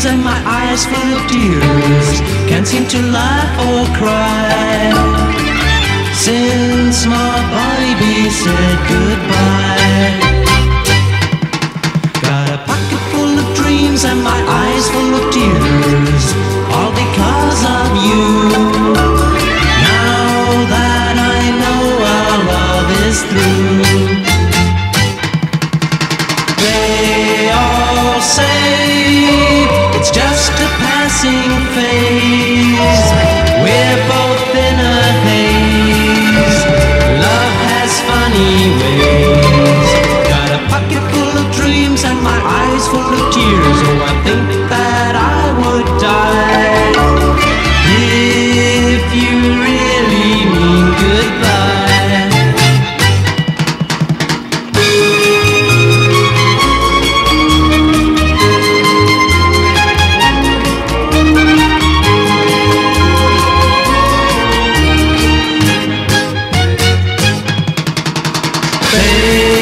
dreams and my eyes full of tears. Can't seem to laugh or cry. Since my baby said goodbye. Got a pocket full of dreams and my eyes full of tears. All because of you. Now that I know our love is through. passing phase. We're both in a haze. Love has funny ways. Got a pocket full of dreams and my eyes full of tears. Oh, I think. Say